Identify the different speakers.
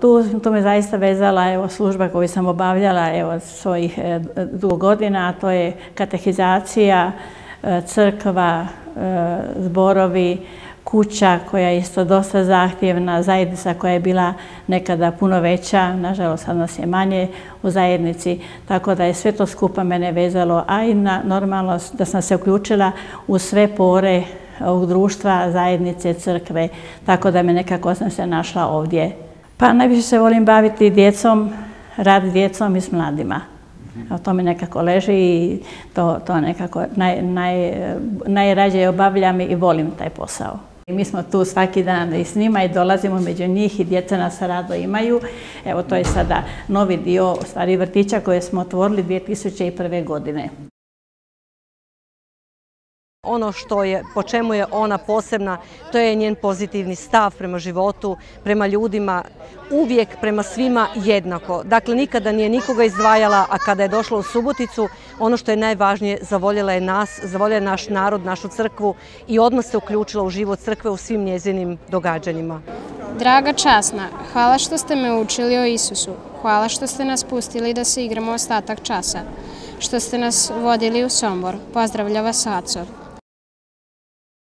Speaker 1: Tu, tu me zaista vezala evo, služba koju sam obavljala evo, svojih e, godina, a to je katehizacija, e, crkva, e, zborovi, kuća koja je isto dosta zahtjevna, zajednica koja je bila nekada puno veća, nažalost sad nas je manje u zajednici, tako da je sve to skupa mene vezalo, a i na normalno da sam se uključila u sve pore ovog društva, zajednice, crkve, tako da me nekako sam se našla ovdje. Pa najviše se volim baviti djecom, rad djecom i s mladima. To mi nekako leži i to, nekako naj, najrađe obavljam i volim taj posao. Mi smo tu svaki dan i s njima i dolazimo među njih i djeca nas rado imaju. Evo to je sada novi dio stvari vrtića koje smo otvorili 2001. godine.
Speaker 2: Ono što je, po čemu je ona posebna, to je njen pozitivni stav prema životu, prema ljudima, uvijek prema svima jednako. Dakle, nikada nije nikoga izdvajala, a kada je došla u Suboticu, ono što je najvažnije, zavoljela je nas, zavoljela je naš narod, našu crkvu i odmah se uključila u život crkve u svim njezinim događanjima.
Speaker 3: Draga časna, hvala što ste me učili o Isusu. Hvala što ste nas pustili da se igramo ostatak časa. Što ste nas vodili u Sombor. Pozdravlja vas Aco.